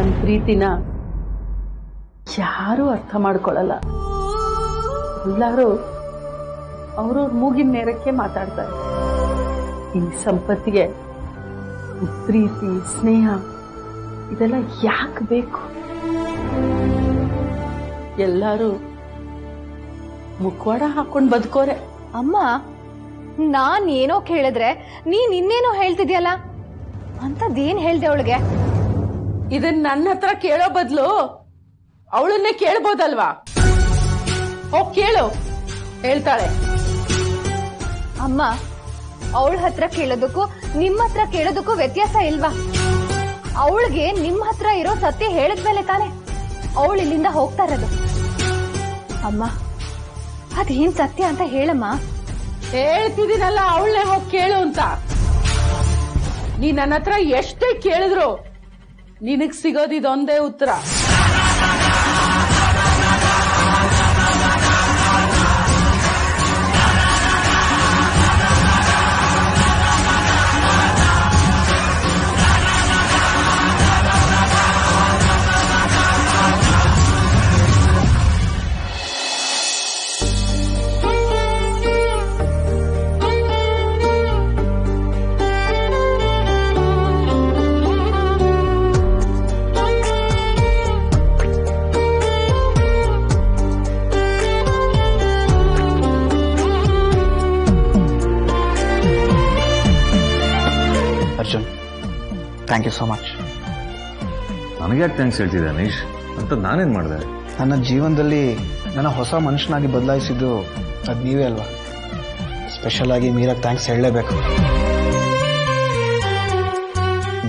ನನ್ನ ಪ್ರೀತಿನ ಯಾರೂ ಅರ್ಥ ಮಾಡ್ಕೊಳ್ಳಲ್ಲ ಎಲ್ಲರೂ ಅವ್ರವ್ರ ಮೂಗಿನ ನೇರಕ್ಕೆ ಮಾತಾಡ್ತಾರೆ. ಈ ಸಂಪತ್ತಿಗೆ ಪ್ರೀತಿ ಸ್ನೇಹ, ಇದೆಲ್ಲ ಯಾಕೆ ಬೇಕು? ಎಲ್ಲರೂ ಮುಖವಾಡ ಹಾಕೊಂಡು ಬದುಕೋರೆ. ಅಮ್ಮ ನಾನೇನೋ ಕೇಳಿದ್ರೆ ನೀನ್ ಇನ್ನೇನೋ ಹೇಳ್ತಿದ್ಯಲ್ಲ? ಅಂತದೇನ್ ಹೇಳ್ದೆ ಅವಳಿಗೆ? ಇದನ್ನ ನನ್ನ ಹತ್ರ ಕೇಳೋ ಬದಲು ಅವಳನ್ನೇ ಕೇಳ್ಬೋದಲ್ವಾ? ಓ ಕೇಳು. ಹೇಳ್ತಾಳೆ. ಅಮ್ಮ ಅವಳ ಹತ್ರ ಕೇಳೋದಕ್ಕೂ ನಿಮ್ಮ ಹತ್ರ ಕೇಳೋದಕ್ಕೂ ವ್ಯತ್ಯಾಸ ಇಲ್ವಾ? ಅವಳಿಗೆ ನಿಮ್ಮ ಹತ್ರ ಇರೋ ಸತ್ಯ ಹೇಳಿದ್ಮೇಲೆ ತಾನೆ ಅವಳು ಇಲ್ಲಿಂದ ಹೋಗ್ತಾ ಇರೋದು. ಅಮ್ಮ ಅದೇನ್ ಸತ್ಯ ಅಂತ ಹೇಳಮ್ಮ. ಹೇಳ್ತಿದ್ದೀನಲ್ಲ ಅವಳನ್ನೇ ಹೋಗಿ ಕೇಳು ಅಂತ. ನೀ ನನ್ನ ಹತ್ರ ಎಷ್ಟೇ ಕೇಳಿದ್ರು ನಿನಗ್ ಸಿಗೋದು ಇದೊಂದೇ ಉತ್ತರ. ಥ್ಯಾಂಕ್ ಯು ಸೋ ಮಚ್ ನನಗೆ ಯಾಕೆ ಥ್ಯಾಂಕ್ಸ್ ಹೇಳ್ತಿದ್ದೆ ಅನೀಶ್ ಅಂತ ನಾನೇನ್ ಮಾಡಿದೆ? ನನ್ನ ಜೀವನದಲ್ಲಿ ನನ್ನ ಹೊಸ ಮನುಷ್ಯನಾಗಿ ಬದಲಾಯಿಸಿದ್ದು ಅದು ನೀವೇ ಅಲ್ವಾ? ಸ್ಪೆಷಲ್ ಆಗಿ ಮೀರಾಗ್ ಥ್ಯಾಂಕ್ಸ್ ಹೇಳಲೇಬೇಕು.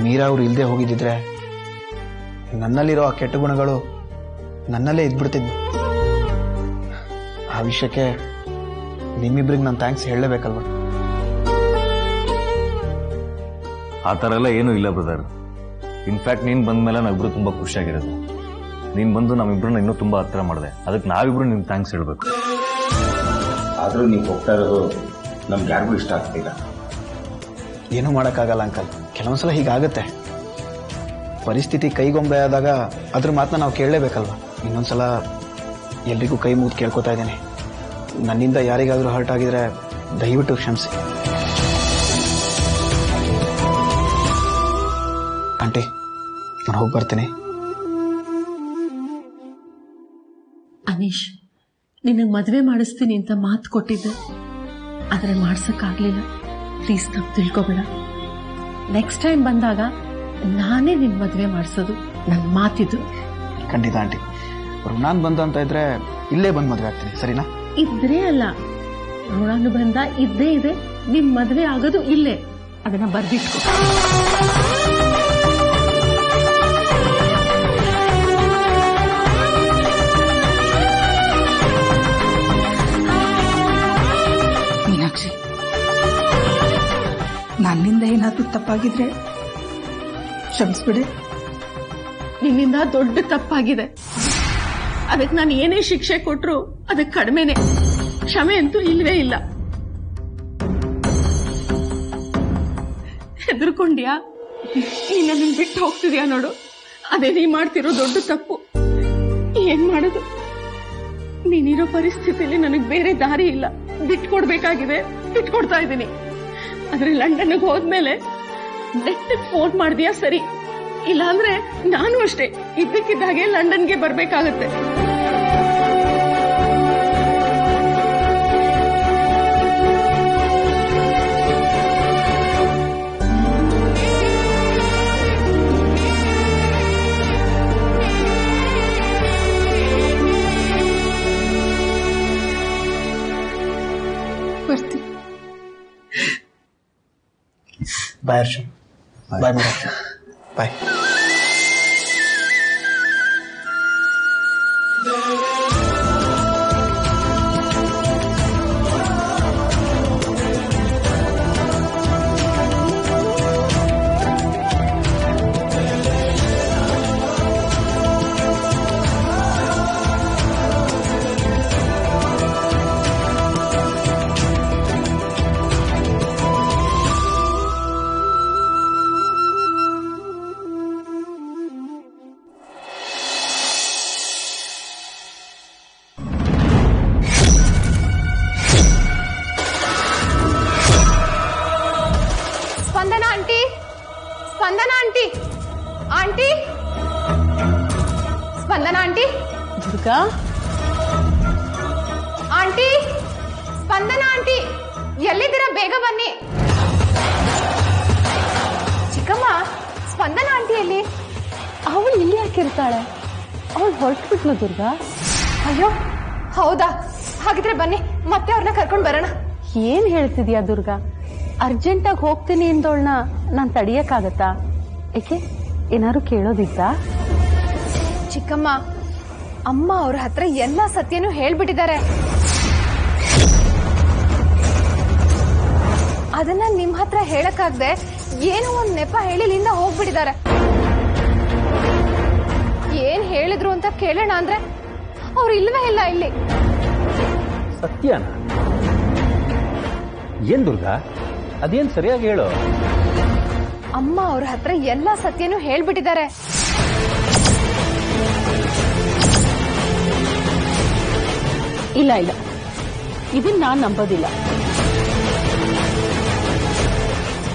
ಮೀರಾ ಅವ್ರು ಇಲ್ಲದೆ ಹೋಗಿದ್ದಿದ್ರೆ ನನ್ನಲ್ಲಿರೋ ಆ ಕೆಟ್ಟ ಗುಣಗಳು ನನ್ನಲ್ಲೇ ಇದ್ಬಿಡ್ತಿದ್ವು. ಆ ವಿಷಯಕ್ಕೆ ನಿಮ್ಮಿಬ್ರಿಗೆ ನಾನು ಥ್ಯಾಂಕ್ಸ್ ಹೇಳಲೇಬೇಕಲ್ವಾ? ಆ ಥರ ಎಲ್ಲ ಏನೂ ಇಲ್ಲ ಬ್ರದರ್ ಇನ್ಫ್ಯಾಕ್ಟ್ ನೀನು ಬಂದ ಮೇಲೆ ನಾವಿಬ್ರು ತುಂಬ ಖುಷಿಯಾಗಿರೋದು. ನೀನು ಬಂದು ನಮ್ಮಿಬ್ರನ್ನ ಇನ್ನೂ ತುಂಬ ಹತ್ತಿರ ಮಾಡಿದೆ. ಅದಕ್ಕೆ ನಾವಿಬ್ರು ನಿಮ್ಗೆ ಥ್ಯಾಂಕ್ಸ್ ಹೇಳಬೇಕು. ಆದರೂ ನೀವು ಹೋಗ್ತಾ ಇರೋದು ನಮ್ಗೆ ಯಾರಿಗೂ ಇಷ್ಟ ಆಗ್ತಿಲ್ಲ. ಏನೂ ಮಾಡೋಕ್ಕಾಗಲ್ಲ ಅಂಕಲ್ ಕೆಲವೊಂದ್ಸಲ ಹೀಗಾಗುತ್ತೆ. ಪರಿಸ್ಥಿತಿ ಕೈಗೊಂಬೆ ಆದಾಗ ಅದ್ರ ಮಾತನ್ನ ನಾವು ಕೇಳಲೇಬೇಕಲ್ವ? ಇನ್ನೊಂದ್ಸಲ ಎಲ್ರಿಗೂ ಕೈ ಮುಗಿದು ಕೇಳ್ಕೊತಾ ಇದ್ದೀನಿ. ನನ್ನಿಂದ ಯಾರಿಗಾದರೂ ಹರ್ಟ್ ಆಗಿದ್ರೆ ದಯವಿಟ್ಟು ಕ್ಷಮಿಸಿ. ನಾನು ಹೋಗಿ ಬರ್ತೀನಿ. ಅನೀಶ್ ನಿನ್ನ ಮದುವೆ ಮಾಡಿಸ್ತೀನಿ ಅಂತ ಮಾತು ಕೊಟ್ಟಿದ್ದೆ ಆದ್ರೆ ಮಾಡ್ಸಕ್ಕಾಗ್ಲಿಲ್ಲ. ಪ್ಲೀಸ್ ನಾವು ತಿಳ್ಕೊಬೇಡ. ನೆಕ್ಸ್ಟ್ ಟೈಮ್ ಬಂದಾಗ ನಾನೇ ನಿನ್ ಮದ್ವೆ ಮಾಡಿಸೋದು ನನ್ನ ಮಾತಿದು ಖಂಡಿತ ಆಂಟಿ. ಋಣಾನ್ ಬಂದ ಅಂತ ಇದ್ರೆ ಇಲ್ಲೇ ಬಂದು ಮದುವೆ ಆಗ್ತೀನಿ ಸರಿನಾ? ಇದ್ರೆ ಅಲ್ಲ. ಋಣಾನು ಬಂದ ಇದ್ದೇ ಇದೆ. ನಿಮ್ ಮದ್ವೆ ಆಗೋದು ಇಲ್ಲೇ. ಅದನ್ನ ಬರ್ದಿಟ್ಕೊ. ನನ್ನಿಂದ ಏನಾದ್ರೂ ತಪ್ಪಾಗಿದ್ರೆ ಕ್ಷಮಿಸ್ಬಿಡಿ. ನಿನ್ನಿಂದ ದೊಡ್ಡ ತಪ್ಪಾಗಿದೆ. ಅದಕ್ಕೆ ನಾನು ಏನೇ ಶಿಕ್ಷೆ ಕೊಟ್ರು ಅದಕ್ಕೆ ಕಡಿಮೆನೆ. ಕ್ಷಮೆ ಅಂತೂ ಇಲ್ವೇ ಇಲ್ಲ. ಹೆದರ್ಕೊಂಡ್ಯಾ? ನೀನ್ ನನ್ನ ಬಿಟ್ಟು ಹೋಗ್ತಿದ್ಯಾ ನೋಡು. ಅದೇ ನೀ ಮಾಡ್ತಿರೋ ದೊಡ್ಡ ತಪ್ಪು. ಏನ್ ಮಾಡೋದು? ನೀನಿರೋ ಪರಿಸ್ಥಿತಿಯಲ್ಲಿ ನನಗ್ ಬೇರೆ ದಾರಿ ಇಲ್ಲ. ಬಿಟ್ಕೊಡ್ಬೇಕಾಗಿದೆ. ಬಿಟ್ಕೊಡ್ತಾ ಇದ್ದೀನಿ. ಆದ್ರೆ ಲಂಡನ್ಗೆ ಹೋದ್ಮೇಲೆ ಬೆಟ್ಟಕ್ಕೆ ಫೋನ್ ಮಾಡಿದ್ಯಾ ಸರಿ? ಇಲ್ಲಾಂದ್ರೆ ನಾನು ಅಷ್ಟೇ. ಇದ್ದಕ್ಕಿದ್ದಾಗೆ ಲಂಡನ್ಗೆ ಬರ್ಬೇಕಾಗತ್ತೆ. ಬಾಯ್ ಅರ್ಜುನ್ ಬಾಯ್ ಮೇಡಮ್ ಬಾಯ್ ಬೇಗ ಬನ್ನಿ. ಚಿಕ್ಕಮ್ಮ ಸ್ಪಂದನ ಆಂಟಿ ಎಲ್ಲಿ? ಅವಳು ಇಲ್ಲಿ ಯಾಕಿರ್ತಾಳೆ ಅವಳು ಹೊರಟ್ಬಿಟ್ಲು ದುರ್ಗಾ? ಅಯ್ಯೋ ಹೌದಾ? ಹಾಗಿದ್ರೆ ಬನ್ನಿ ಮತ್ತೆ ಅವ್ರನ್ನ ಕರ್ಕೊಂಡು ಬರೋಣ. ಏನ್ ಹೇಳ್ತಿದ್ಯಾ ದುರ್ಗಾ? ಅರ್ಜೆಂಟಾಗಿ ಹೋಗ್ತೀನಿ ಅಂದೋಳ್ನ ನಾನ್ ತಡಿಯಕ್ಕಾಗತ್ತಾ? ಏಕೆ ಏನಾದ್ರು ಕೇಳೋದಿತ್ತಾ? ಚಿಕ್ಕಮ್ಮ ಅಮ್ಮ ಅವ್ರ ಹತ್ರ ಎಲ್ಲಾ ಸತ್ಯನೂ ಹೇಳ್ಬಿಟ್ಟಿದ್ದಾರೆ. ಅದನ್ನ ನಿಮ್ ಹತ್ರ ಹೇಳಕ್ಕಾಗ್ದೆ ಏನೋ ಒಂದ್ ನೆಪ ಹೇಳಿಲಿಂದ ಹೋಗ್ಬಿಟ್ಟಿದ್ದಾರೆ. ಏನ್ ಹೇಳಿದ್ರು ಅಂತ ಕೇಳೋಣ ಅಂದ್ರೆ ಅವ್ರು ಇಲ್ವೇ ಇಲ್ಲ ಇಲ್ಲಿ. ಸತ್ಯನ? ಏನ್ ದುರ್ಗಾ? ಅದೇನ್ ಸರಿಯಾಗಿ ಹೇಳು. ಅಮ್ಮ ಅವ್ರ ಹತ್ರ ಎಲ್ಲಾ ಸತ್ಯನೂ ಹೇಳ್ಬಿಟ್ಟಿದ್ದಾರೆ. ಇಲ್ಲ ಇಲ್ಲ. ಇದನ್ನ ನಾನ್ ನಂಬೋದಿಲ್ಲ.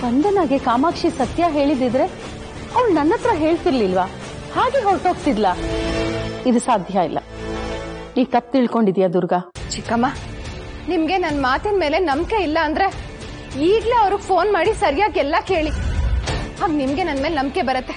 ಸ್ಪಂದನಾಗೆ ಕಾಮಾಕ್ಷಿ ಸತ್ಯ ಹೇಳಿದಿದ್ರೆ ಅವಳು ನನ್ನ ಹತ್ರ ಹೇಳ್ತಿರ್ಲಿಲ್ವಾ? ಹಾಗೆ ಹೊರಟೋಗ್ತಿದ್ಲಾ? ಇದು ಸಾಧ್ಯ ಇಲ್ಲ. ಈ ತಪ್ಪು ತಿಳ್ಕೊಂಡಿದ್ಯಾ ದುರ್ಗಾ? ಚಿಕ್ಕಮ್ಮ, ನಿಮ್ಗೆ ನನ್ನ ಮಾತಿನ ಮೇಲೆ ನಂಬಿಕೆ ಇಲ್ಲ ಅಂದ್ರೆ ಈಗ್ಲೇ ಅವ್ರಿಗೆ ಫೋನ್ ಮಾಡಿ ಸರಿಯಾಗಿ ಎಲ್ಲ ಕೇಳಿ. ಹಾಗೆ ನಿಮ್ಗೆ ನನ್ನ ಮೇಲೆ ನಂಬಿಕೆ ಬರುತ್ತೆ.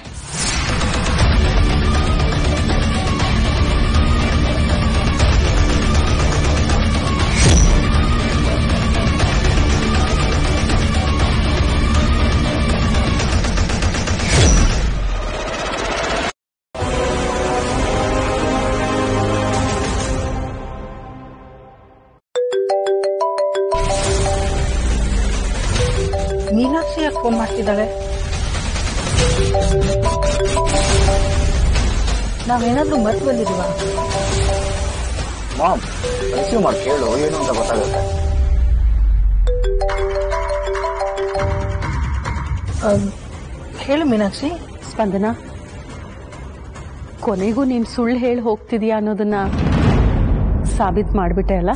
ನಾವೇನಾದ್ರೂ ಮರ್ತು ಬಂದಿದೀವ ಮಾಮ್ ರಿಸೀವ್ ಮಾಡಿ ಕೇಳು ಏನು ಅಂತ ಗೊತ್ತಾಗುತ್ತೆ. ಹೇಳು ಮೀನಾಕ್ಷಿ. ಸ್ಪಂದನ ಕೊನೆಗೂ ನೀನ್ ಸುಳ್ಳು ಹೇಳಿ ಹೋಗ್ತಿದ್ಯಾ ಅನ್ನೋದನ್ನ ಸಾಬೀತ್ ಮಾಡ್ಬಿಟ್ಟೆ ಅಲ್ಲ?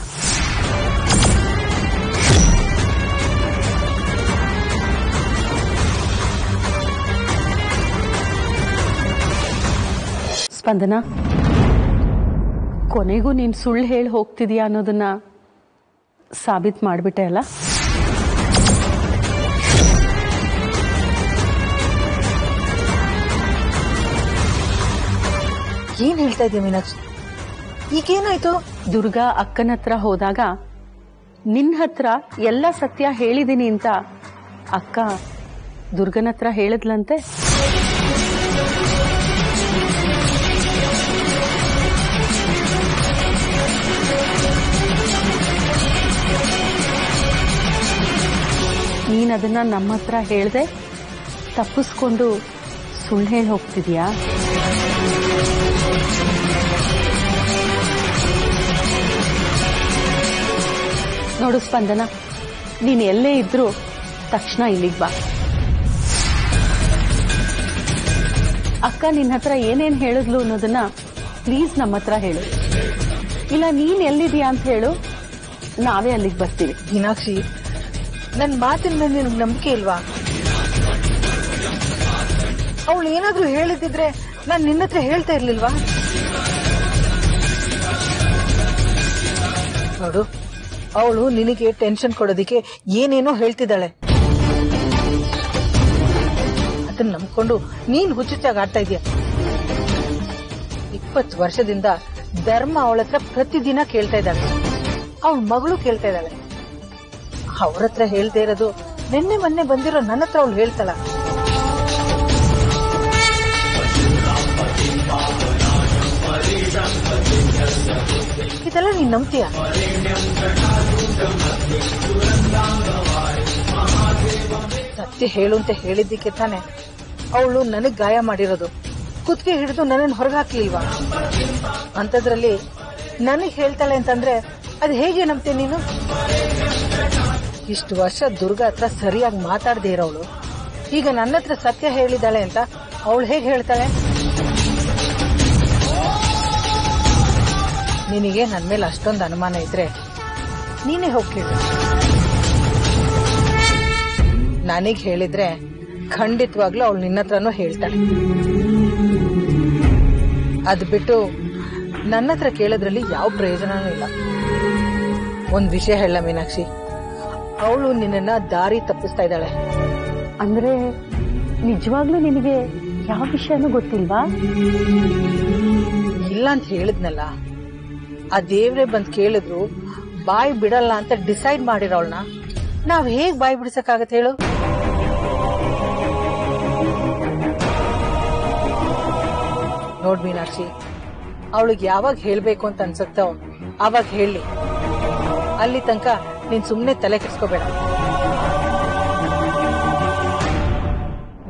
ಸ್ಪಂದನ? ಕೊನೆಗೂ ನೀನ್ ಸುಳ್ಳು ಹೇಳಿ ಹೋಗ್ತಿದ್ಯಾ ಅನ್ನೋದನ್ನ ಸಾಬೀತ್ ಮಾಡ್ಬಿಟ್ಟೆ ಅಲ್ಲ? ಏನ್ ಹೇಳ್ತಾ ಇದೀಯ ಮೀನಾಕ್ಷಿ? ಈಗೇನಾಯ್ತು? ದುರ್ಗಾ ಅಕ್ಕನ ಹತ್ರ ಹೋದಾಗ ನಿನ್ನ ಹತ್ರ ಎಲ್ಲ ಸತ್ಯ ಹೇಳಿದೀನಿ ಅಂತ ಅಕ್ಕ ದುರ್ಗನ ಹತ್ರ ಹೇಳಿದ್ಲಂತೆ? ನೀನ್ ಅದನ್ನ ನಮ್ಮ ಹತ್ರ ಹೇಳ್ದೆ ತಪ್ಪಿಸ್ಕೊಂಡು ಸುಳ್ಳು ಹೇಳಿ ಹೋಗ್ತಿದ್ಯಾ? ನೋಡು ಸ್ಪಂದನ, ನೀನು ಎಲ್ಲೇ ಇದ್ರೂ ತಕ್ಷಣ ಇಲ್ಲಿಗೆ ಬಾ. ಅಕ್ಕ ನಿನ್ನ ಹತ್ರ ಏನೇನ್ ಹೇಳಿದ್ಲು ಅನ್ನೋದನ್ನ ಪ್ಲೀಸ್ ನಮ್ಮ ಹತ್ರ ಹೇಳು. ಇಲ್ಲ, ನೀನ್ ಎಲ್ಲಿದ್ಯಾ ಅಂತ ಹೇಳು, ನಾವೇ ಅಲ್ಲಿಗೆ ಬರ್ತೀವಿ. ಮೀನಾಕ್ಷಿ ನನ್ ಮಾತಿನ ಮೇಲೆ ನಿನ್ಗೆ ನಂಬಿಕೆ ಇಲ್ವಾ? ಅವಳು ಏನಾದ್ರೂ ಹೇಳಿದ್ರೆ ನಾನ್ ನಿನ್ನತ್ರ ಹೇಳ್ತಾ ಇರ್ಲಿಲ್ವಾ? ನೋಡು, ಅವಳು ನಿನಗೆ ಟೆನ್ಷನ್ ಕೊಡೋದಿಕ್ಕೆ ಏನೇನೋ ಹೇಳ್ತಿದ್ದಾಳೆ. ಅದನ್ನ ನಂಬ್ಕೊಂಡು ನೀನ್ ಹುಚ್ಚುಚ್ಚಾಗಿ ಆಡ್ತಾ ಇದೀಯ ಇಪ್ಪತ್ತು ವರ್ಷದಿಂದ ಧರ್ಮ ಅವಳ ಹತ್ರ ಪ್ರತಿದಿನ ಕೇಳ್ತಾ ಇದ್ದಾಳೆ. ಅವಳ ಮಗಳು ಕೇಳ್ತಾ ಇದ್ದಾಳೆ. ಅವ್ರ ಹತ್ರ ಹೇಳ್ದೇ ಇರೋದು. ನಿನ್ನೆ ಮೊನ್ನೆ ಬಂದಿರೋ ನನ್ನ ಹತ್ರ ಅವ್ಳು ಹೇಳ್ತಾಳ. ಇದೆಲ್ಲ ನೀನ್ ನಂಬ್ತೀಯ? ಸತ್ಯ ಹೇಳು ಅಂತ ಹೇಳಿದ್ದಕ್ಕೆ ತಾನೆ ಅವಳು ನನಗ್ ಗಾಯ ಮಾಡಿರೋದು. ಕುತ್ತಿಗೆ ಹಿಡಿದು ನನ್ನನ್ನು ಹೊರಗೆ ಹಾಕ್ಲಿಲ್ವಾ ಅಂತದ್ರಲ್ಲಿ ನನಗ್ ಹೇಳ್ತಾಳೆ ಅಂತಂದ್ರೆ ಅದು ಹೇಗೆ ನಂಬ್ತೀನಿ ನೀನು? ಇಷ್ಟು ವರ್ಷ ದುರ್ಗಾ ಹತ್ರ ಸರಿಯಾಗಿ ಮಾತಾಡದೆ ಇರೋಳು ಈಗ ನನ್ನ ಹತ್ರ ಸತ್ಯ ಹೇಳಿದಾಳೆ ಅಂತ ಅವಳು ಹೇಗೆ ಹೇಳ್ತಾಳೆ? ನಿನಗೆ ನನ್ನ ಮೇಲೆ ಅಷ್ಟೊಂದು ಅನುಮಾನ ಇದ್ರೆ ನೀನೇ ಹೋಗಿ ನನಗೆ ಹೇಳಿದ್ರೆ ಖಂಡಿತವಾಗ್ಲೂ ಅವಳು ನಿನ್ನ ಹತ್ರನೂ ಹೇಳ್ತಾಳೆ. ಅದು ಬಿಟ್ಟು ನನ್ನ ಹತ್ರ ಕೇಳೋದ್ರಲ್ಲಿ ಯಾವ ಪ್ರಯೋಜನನೂ ಇಲ್ಲ. ಒಂದು ವಿಷಯ ಹೇಳ ಮೀನಾಕ್ಷಿ. ಅವಳು ನಿನ್ನ ದಾರಿ ತಪ್ಪಿಸ್ತಾ ಇದ್ದಾಳೆ. ಅಂದ್ರೆ ನಿಜವಾಗ್ಲೂ ನಿನಗೆ ಯಾವ ವಿಷಯನೂ ಗೊತ್ತಿಲ್ವಾ? ಇಲ್ಲ ಅಂತ ಹೇಳಿದ್ನಲ್ಲ. ಆ ದೇವ್ರೆ ಬಂದ್ ಕೇಳಿದ್ರು ಬಾಯಿ ಬಿಡಲ್ಲ ಅಂತ ಡಿಸೈಡ್ ಮಾಡಿರೋಳ್ನ ನಾವ್ ಹೇಗ್ ಬಾಯಿ ಬಿಡ್ಸಕ್ಕಾಗತ್ತೆ ಹೇಳು? ನೋಡ್ ಮೀನಾಕ್ಷಿ ಅವಳಿಗೆ ಯಾವಾಗ ಹೇಳ್ಬೇಕು ಅಂತ ಅನ್ಸುತ್ತೋ ಅವಾಗ ಹೇಳಿ. ಅಲ್ಲಿ ತನಕ ನೀನ್ ಸುಮ್ಮನೆ ತಲೆ ಕೆಡಿಸ್ಕೋಬೇಡ.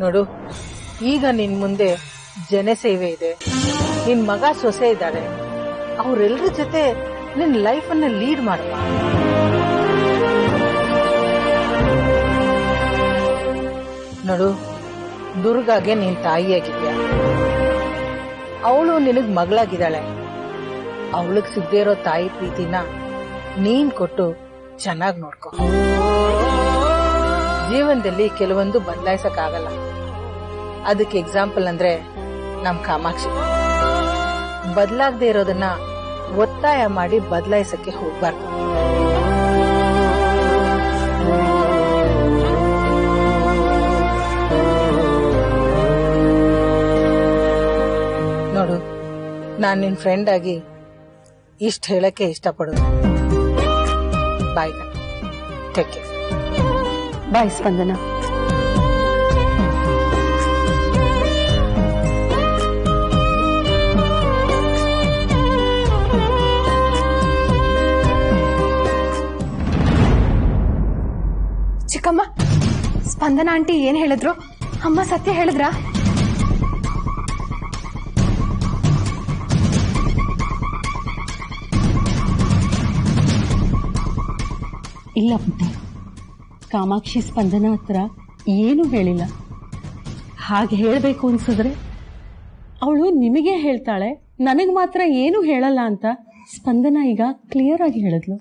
ನೋಡು, ಈಗ ನಿನ್ ಮುಂದೆ ಜನಸೇವೆ ಇದೆ. ನಿನ್ ಮಗ ಸೊಸೆ ಇದ್ದಾರೆ. ಅವರೆಲ್ಲರ ಜೊತೆ ನಿನ್ ಲೈಫ್ ಅನ್ನ ಲೀಡ್ ಮಾಡ. ನೋಡು, ದುರ್ಗಾಗೆ ನಿನ್ ತಾಯಿಯಾಗಿದ್ಯಾ ಅವಳು ನಿನಗ್ ಮಗಳಾಗಿದ್ದಾಳೆ. ಅವಳಿಗೆ ಸಿಗದೇ ಇರೋ ತಾಯಿ ಪ್ರೀತಿನ ನೀನ್ ಕೊಟ್ಟು ಚೆನ್ನಾಗ್ ನೋಡ್ಕೊ. ಜೀವನದಲ್ಲಿ ಕೆಲವೊಂದು ಬದಲಾಯಿಸಕ್ ಆಗಲ್ಲ ಅದಕ್ಕೆ ಎಕ್ಸಾಂಪಲ್ ಅಂದ್ರೆ ನಮ್ ಕಾಮಾಕ್ಷಿ. ಬದಲಾಗದೆ ಇರೋದನ್ನ ಒತ್ತಾಯ ಮಾಡಿ ಬದಲಾಯಿಸಕ್ಕೆ ಹೋಗ್ಬಾರ್ದು. ನೋಡು, ನಾನು ನಿನ್ ಫ್ರೆಂಡ್ ಆಗಿ ಇಷ್ಟ ಹೇಳಕ್ಕೆ ಇಷ್ಟಪಡೋದು. ಬಾಯ್ ಟೇಕ್ ಕೇರ್ ಬಾಯ್ ಸ್ಪಂದನ ಚಿಕ್ಕಮ್ಮ ಸ್ಪಂದನ ಆಂಟಿ ಏನ್ ಹೇಳಿದ್ರು? ಅಮ್ಮ ಸತ್ಯ ಹೇಳಿದ್ರಾ? ಇಲ್ಲ ಪುಟ್ಟ ಕಾಮಾಕ್ಷಿ ಸ್ಪಂದನ ಹತ್ರ ಏನೂ ಹೇಳಿಲ್ಲ. ಹಾಗೆ ಹೇಳಬೇಕು ಅನ್ಸಿದ್ರೆ ಅವಳು ನಿಮಗೆ ಹೇಳ್ತಾಳೆ ನನಗೆ ಮಾತ್ರ ಏನು ಹೇಳಲ್ಲ ಅಂತ ಸ್ಪಂದನ ಈಗ ಕ್ಲಿಯರ್ ಆಗಿ ಹೇಳಿದ್ಲು.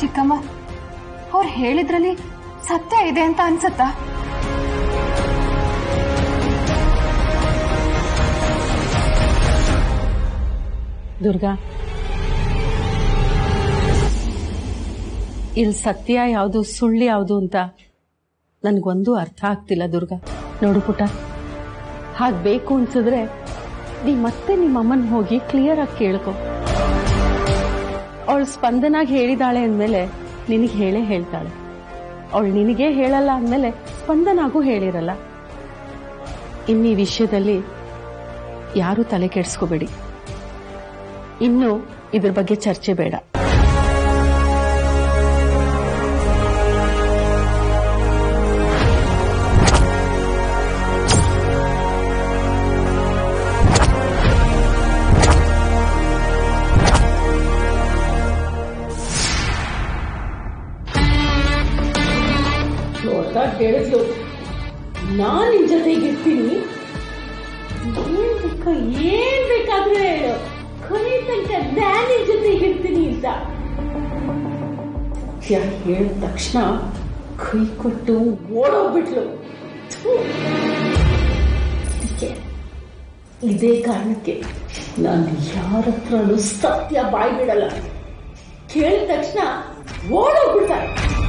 ಚಿಕ್ಕಮ್ಮ ಅವ್ರು ಹೇಳಿದ್ರಲ್ಲಿ ಸತ್ಯ ಇದೆ ಅಂತ ಅನ್ಸತ್ತಾ? ದುರ್ಗಾ ಇಲ್ಲಿ ಸತ್ಯ ಯಾವುದು, ಸುಳ್ಳು ಯಾವುದು ಅಂತ ನನಗೊಂದು ಅರ್ಥ ಆಗ್ತಿಲ್ಲ ದುರ್ಗಾ. ನೋಡು ಪುಟ ಹಾಗೆ ಬೇಕು ಅನ್ಸಿದ್ರೆ ನೀ ಮತ್ತೆ ನಿಮ್ಮ ಅಮ್ಮನ ಹೋಗಿ ಕ್ಲಿಯರ್ ಆಗಿ ಕೇಳ್ಕೊ. ಅವಳು ಸ್ಪಂದನಾಗಿ ಹೇಳಿದಾಳೆ ಅಂದಮೇಲೆ ನಿನಗೆ ಹೇಳೇ ಹೇಳ್ತಾಳೆ. ಅವಳು ನಿನಗೆ ಹೇಳಲ್ಲ ಅಂದಮೇಲೆ ಸ್ಪಂದನಾಗೂ ಹೇಳಿರಲ್ಲ. ಇನ್ನೀ ವಿಷಯದಲ್ಲಿ ಯಾರೂ ತಲೆ ಕೆಡಿಸ್ಕೋಬೇಡಿ. ಇನ್ನು ಇದ್ರ ಬಗ್ಗೆ ಚರ್ಚೆ ಬೇಡ. ಹೇಳಿದ್ಲು ನಾನ್ ನಿನ್ ಜೊತೆಗೆ ಇರ್ತೀನಿ. ಏನ್ ಬೇಕ, ಏನ್ ಬೇಕಾದ್ರೂ ಹೇಳು. ಕೊನೆ ತನಕ ನಾನ್ ನಿನ್ ಜೊತೆಗೆ ಇರ್ತೀನಿ ಅಂತ. ಹೇಳಿದ ತಕ್ಷಣ ಕೈ ಕೊಟ್ಟು ಓಡೋಗ್ಬಿಟ್ಲು. ಇದೇ ಕಾರಣಕ್ಕೆ ನಾನು ಯಾರ ಸತ್ಯ ಬಾಯ್ ಬಿಡಲ್ಲ. ಕೇಳಿದ ತಕ್ಷಣ ಓಡೋಗ್ಬಿಡ್ತಾರೆ.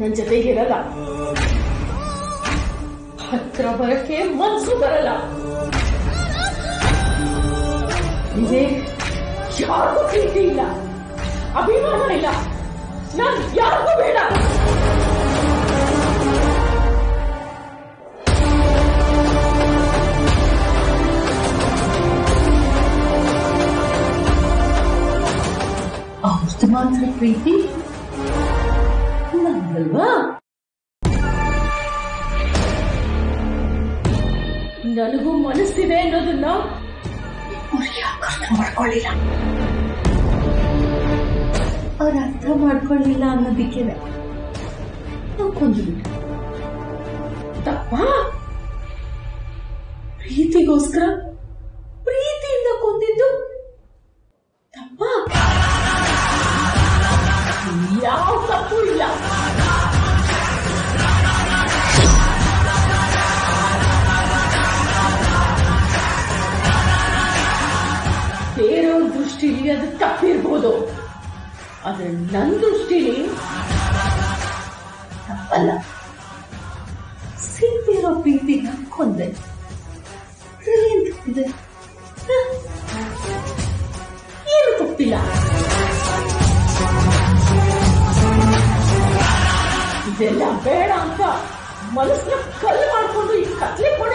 ನನ್ನ ಜೊತೆಗೆ ಇರಲ್ಲ. ಹತ್ರ ಬರಕ್ಕೆ ಮನಸ್ಸು ಬರಲ್ಲ ಯಾರಿಗೂ ಪ್ರೀತಿ ಇಲ್ಲ, ಅಭಿಮಾನ ಇಲ್ಲ, ನಾನು ಯಾರಿಗೂ ಬೇಡ. ಮಾತ್ರ ಪ್ರೀತಿ? ನಂದಲ್ವಾ ನನಗೂ ಮನಸ್ಸಿದೆ ಅನ್ನೋದನ್ನ ಅರ್ಥ ಮಾಡ್ಕೊಳ್ಳಿಲ್ಲ. ಅವ್ರ ಅರ್ಥ ಮಾಡ್ಕೊಳ್ಳಿಲ್ಲ ಅನ್ನೋದಿಕ್ಕೆ ತಪ್ಪ? ಪ್ರೀತಿಗೋಸ್ಕರ ಪ್ರೀತಿಯಿಂದ ಕೊಂದಿದ್ದು ತಪ್ಪ? ಯಾವ ತಪ್ಪು ಇಲ್ಲ. ತಪ್ಪಿರ್ಬೋದು ಆದ್ರೆ ನನ್ನ ದೃಷ್ಟಿಲಿ ತಪ್ಪಲ್ಲ. ಸಿಕ್ತಿರೋ ಪ್ರೀತಿನ ಕೊಂದೆ. ಏನ್ ತಪ್ಪಿದೆ? ಏನು ತಪ್ಪಿಲ್ಲ. ಇದೆಲ್ಲ ಬೇಡ ಅಂತ ಮನಸ್ಸನ್ನ ಕಲ್ಲು ಮಾಡ್ಕೊಂಡು ಈ ಕತ್ಲೆ ಕೋಣೆಯಲ್ಲಿ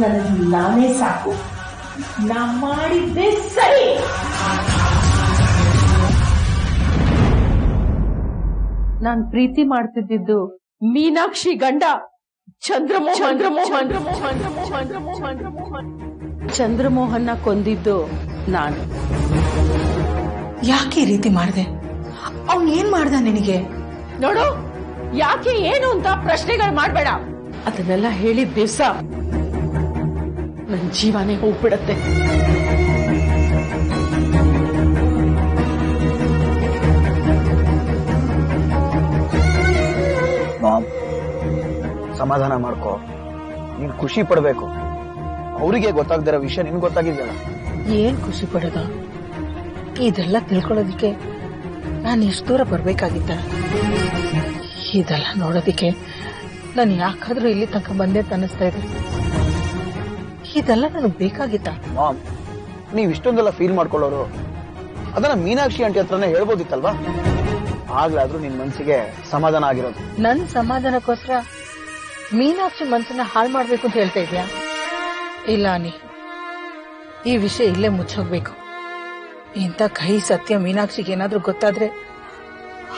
ನನಗೆ ನಾನೇ ಸಾಕು. ನಾ ಮಾಡಿದ್ದೆ ಸರಿ. ನಾನ್ ಪ್ರೀತಿ ಮಾಡ್ತಿದ್ದಿದ್ದು ಮೀನಾಕ್ಷಿ ಗಂಡ ಚಂದ್ರಮೋಹನ್. ನ ಚಂದ್ರಮೋಹನ್ನ ಕೊಂದಿದ್ದು ನಾನು. ಯಾಕೆ ಈ ರೀತಿ ಮಾಡಿದೆ? ಅವನ್ ಏನ್ ಮಾಡ್ದ ನಿನಗೆ? ನೋಡು ಯಾಕೆ ಏನು ಅಂತ ಪ್ರಶ್ನೆಗಳು ಮಾಡ್ಬೇಡ. ಅದನ್ನೆಲ್ಲ ಹೇಳಿದ ದಿವ್ಸ ನನ್ ಜೀವನೇ ಹೋಗ್ಬಿಡತ್ತೆ. ಸಮಾಧಾನ ಮಾಡ್ಕೋ. ನೀನ್ ಖುಷಿ ಪಡ್ಬೇಕು. ಅವರಿಗೆ ಗೊತ್ತಾಗ್ದಿರೋ ವಿಷಯ ನಿನ್ ಗೊತ್ತಾಗಿದೆಯಲ್ಲ? ಏನ್ ಖುಷಿ ಪಡೋದು? ಇದೆಲ್ಲ ತಿಳ್ಕೊಳ್ಳೋದಿಕ್ಕೆ ನಾನು ಎಷ್ಟು ದೂರ ಬರ್ಬೇಕಾಗಿತ್ತ? ಇದೆಲ್ಲ ನೋಡೋದಿಕ್ಕೆ ನಾನು ಯಾಕಾದ್ರೂ ಇಲ್ಲಿ ತನಕ ಬಂದೆ ಅನ್ನಿಸ್ತಾ ಇದೆ. ಇದೆಲ್ಲ ನನಗೆ ಬೇಕಾಗಿತ್ತ ಮಾಮ್ ನೀವ್ ಇಷ್ಟೊಂದೆಲ್ಲ ಫೀಲ್ ಮಾಡ್ಕೊಳ್ಳೋರು ಅದನ್ನ ಮೀನಾಕ್ಷಿ ಆಂಟಿ ಹತ್ರನೇ ಹೇಳ್ಬೋದಿತ್ತಲ್ವಾ? ಆಗ್ಲಾದ್ರೂ ನಿನ್ ಮನ್ಸಿಗೆ ಸಮಾಧಾನ ಆಗಿರೋದು. ನನ್ ಸಮಾಧಾನಕ್ಕೋಸ್ಕರ ಮೀನಾಕ್ಷಿ ಮನ್ಸನ್ನ ಹಾಳು ಮಾಡ್ಬೇಕು ಅಂತ ಹೇಳ್ತಾ ಇದ್ಯಾ? ಇಲ್ಲ ಅನಿ. ಈ ವಿಷಯ ಇಲ್ಲೇ ಮುಚ್ಚೋಗ್ಬೇಕು ಇಂಥ ಕೈ ಸತ್ಯ ಮೀನಾಕ್ಷಿಗೆ ಏನಾದ್ರೂ ಗೊತ್ತಾದ್ರೆ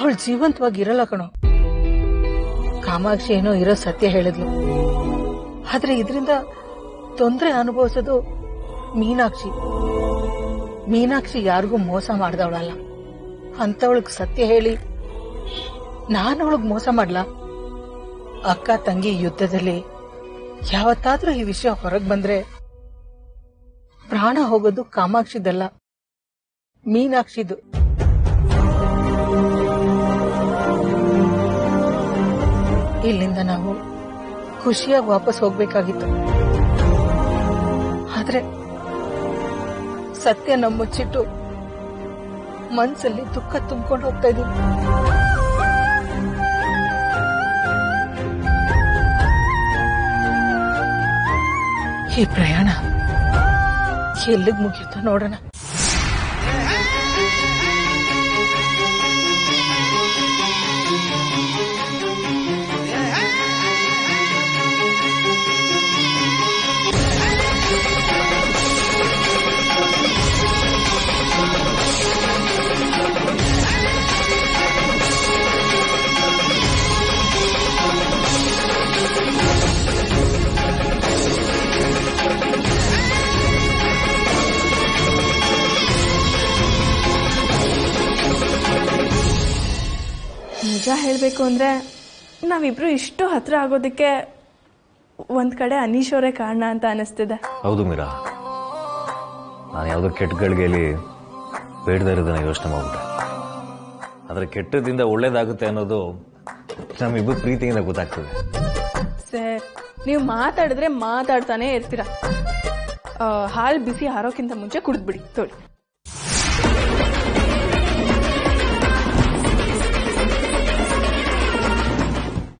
ಅವಳು ಜೀವಂತವಾಗಿ ಇರಲ್ಲ ಕಣೋ. ಕಾಮಾಕ್ಷಿ ಏನೋ ಇರೋ ಸತ್ಯ ಹೇಳಿದ್ಲು. ಆದ್ರೆ ಇದರಿಂದ ತೊಂದರೆ ಅನುಭವಿಸೋದು ಮೀನಾಕ್ಷಿ. ಮೀನಾಕ್ಷಿ ಯಾರಿಗೂ ಮೋಸ ಮಾಡ್ದವಳಲ್ಲ. ಅಂತವಳಗ್ ಸತ್ಯ ಹೇಳಿ ನಾನು ಅವಳಿಗೆ ಮೋಸ ಮಾಡ್ಲಾ? ಅಕ್ಕ, ತಂಗಿ ಯುದ್ಧದಲ್ಲಿ ಯಾವತ್ತಾದ್ರೂ ಈ ವಿಷಯ ಹೊರಗ್ ಬಂದ್ರೆ ಪ್ರಾಣ ಹೋಗೋದು ಕಾಮಾಕ್ಷಿದಲ್ಲ, ಮೀನಾಕ್ಷಿದು. ಇಲ್ಲಿಂದ ನಾವು ಖುಷಿಯಾಗಿ ವಾಪಸ್ ಹೋಗ್ಬೇಕಾಗಿತ್ತು. ಸತ್ಯ ನಮ್ಮ ಮುಚ್ಚಿಟ್ಟು ಮನ್ಸಲ್ಲಿ ದುಃಖ ತುಂಬಿಕೊಂಡು ಹೋಗ್ತಾ ಇದ್ದೀನಿ. ಈ ಪ್ರಯಾಣ ಎಲ್ಲಿಗೆ ಮುಗಿಯುತ್ತೋ ನೋಡೋಣ. ನಿಜ ಹೇಳಬೇಕು ಅಂದರೆ ನಾವಿಬ್ರು ಇಷ್ಟು ಹತ್ರ ಆಗೋದಕ್ಕೆ ಒಂದು ಕಡೆ ಅನೀಶ್ ಅವರೇ ಕಾರಣ ಅಂತ ಅನಿಸ್ತಿದೆ. ಹೌದು ಮೀರಾ. ನಾನು ಯಾವುದೋ ಕೆಟ್ಟಗಳಿಗೆ ಬೇಡದೇ ಇರೋದನ್ನ ಯೋಚನೆ ಮಾಡ್ಬಿಟ್ಟೆ. ಆದರೆ ಕೆಟ್ಟದಿಂದ ಒಳ್ಳೇದಾಗುತ್ತೆ ಅನ್ನೋದು ನಮ್ಮಿಬ್ಬರು ಪ್ರೀತಿಯಿಂದ ಗೊತ್ತಾಗ್ತದೆ. ಸರ್ ನೀವು ಮಾತಾಡಿದ್ರೆ ಮಾತಾಡ್ತಾನೆ ಇರ್ತೀರ. ಹಾಲು ಬಿಸಿ ಹಾರೋಕ್ಕಿಂತ ಮುಂಚೆ ಕುಡಿದ್ಬಿಡಿ ತೊಳಿ